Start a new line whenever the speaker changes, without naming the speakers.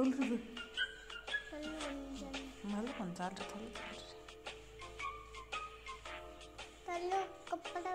சொல்றது?
தள்ளு கொஞ்சம்
முதல்ல கொஞ்சம் தள்ளு தள்ளு. தள்ளு
தள்ளு கப்படா